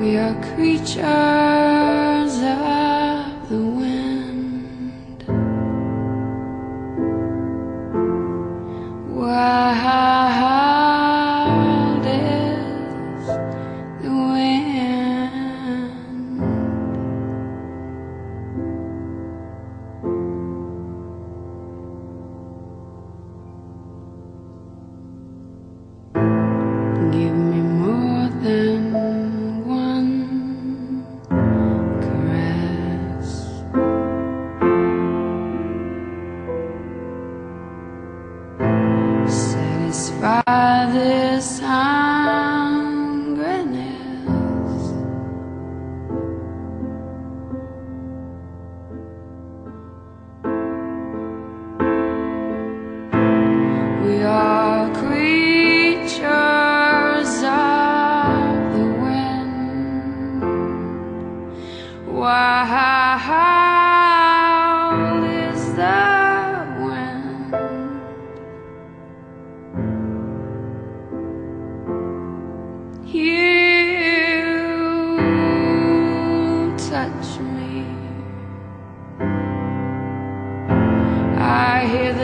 We are creatures. Try this hungriness.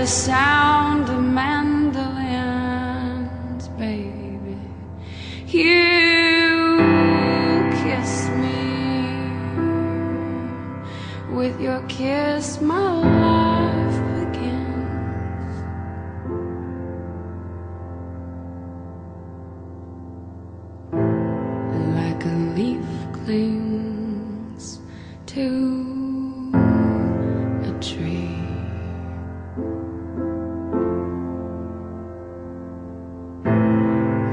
The sound of mandolins, baby. You kiss me. With your kiss, my life begins. Like a leaf clings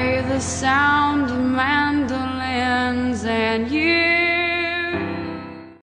Hear the sound of mandolins and you